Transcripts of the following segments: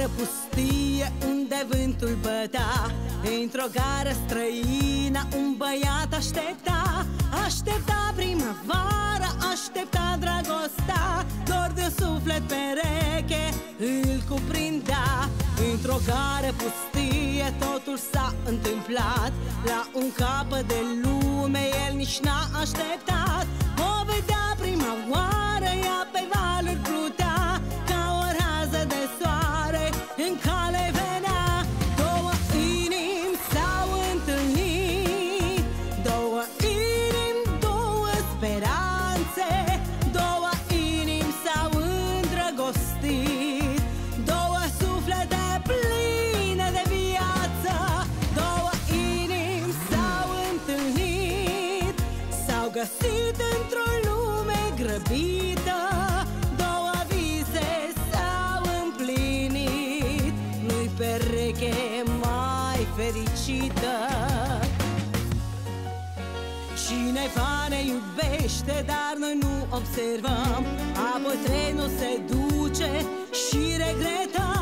țară pustie unde vântul bătea. Într-o gară străină un băiat aștepta. Aștepta primăvara, aștepta dragostea. Dor de suflet pereche îl cuprindea. Într-o gară pustie totul s-a întâmplat. La un capăt de lume el nici n-a așteptat. găsit într-o lume grăbită Două vise s-au împlinit Nu-i pereche mai fericită. Cine fane iubește, dar noi nu observăm Apoi trenul se duce și regretăm.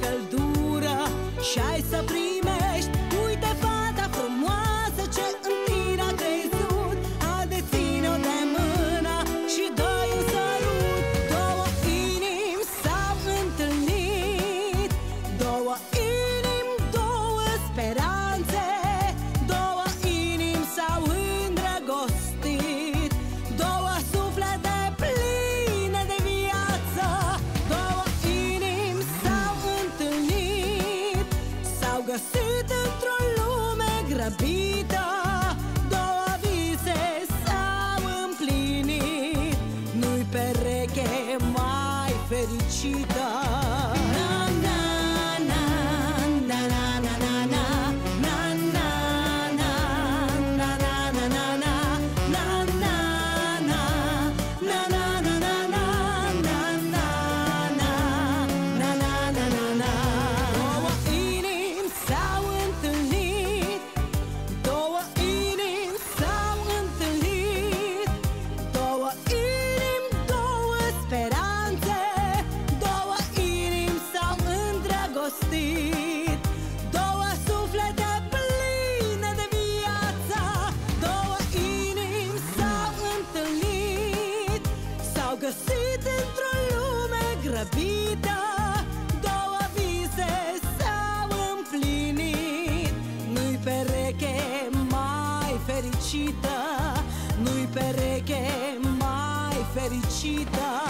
căldura și ai să prind te. iubită Două vise s-au împlinit. Nu-i pereche mai fericită Nu-i pereche mai fericită.